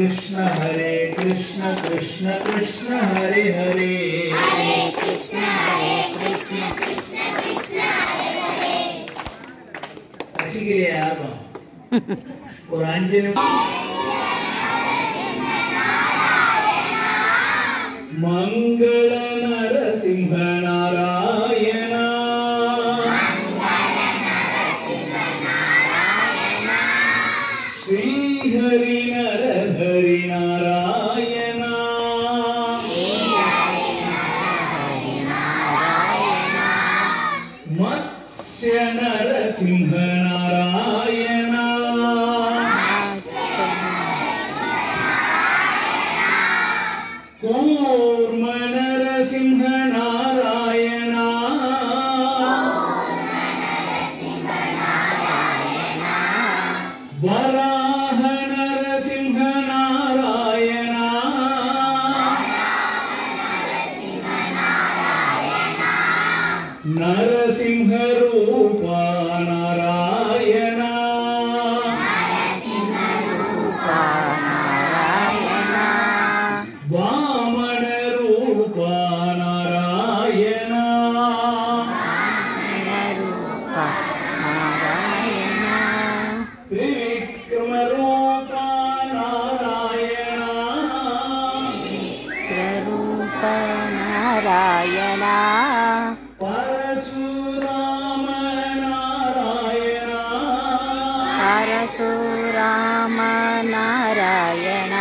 Krishna Hare Krishna Krishna Krishna Hare Hare. Hare Krishna Hare Krishna Krishna Krishna Hare Hare. ऐसी के लिए आप और अंजन मंगल नरसिंह नरसिंहरूपयणा नारायण। ब्राह्मण त्रिविक्रमरूपा नारायण। त्रिव्रमरूप नारायणारायण നാരായണ